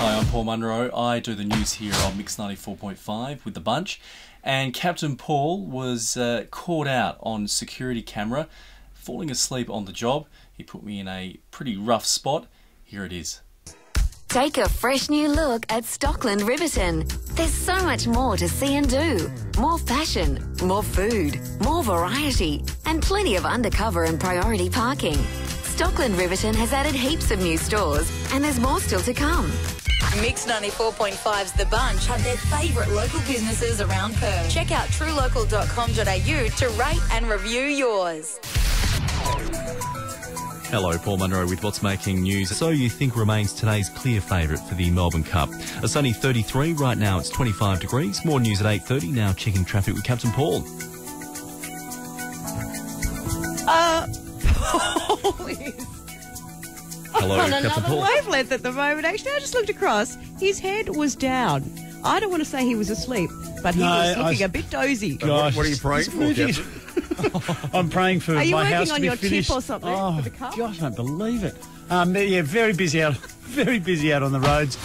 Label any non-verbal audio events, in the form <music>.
Hi, I'm Paul Munro. I do the news here on Mix 94.5 with the bunch. And Captain Paul was uh, caught out on security camera, falling asleep on the job. He put me in a pretty rough spot. Here it is. Take a fresh new look at Stockland Riverton. There's so much more to see and do. More fashion, more food, more variety, and plenty of undercover and priority parking. Stockland Riverton has added heaps of new stores, and there's more still to come. Mix 94.5's The Bunch have their favourite local businesses around Perth. Check out truelocal.com.au to rate and review yours. Hello, Paul Munro with what's making news. So you think remains today's clear favourite for the Melbourne Cup. A sunny 33, right now it's 25 degrees. More news at 8.30, now checking traffic with Captain Paul. Uh, <laughs> Paul is Hello, on Captain another Paul. wavelength at the moment. Actually, I just looked across. His head was down. I don't want to say he was asleep, but he No, was I- looking a bit dozy. Gosh, what are you praying for, it's- <laughs> I'm praying for Are you my working house on to be your tip finished. or something oh, for the cup? Gosh, I don't believe it. Um, yeah, very busy out, <laughs> very busy out on the roads.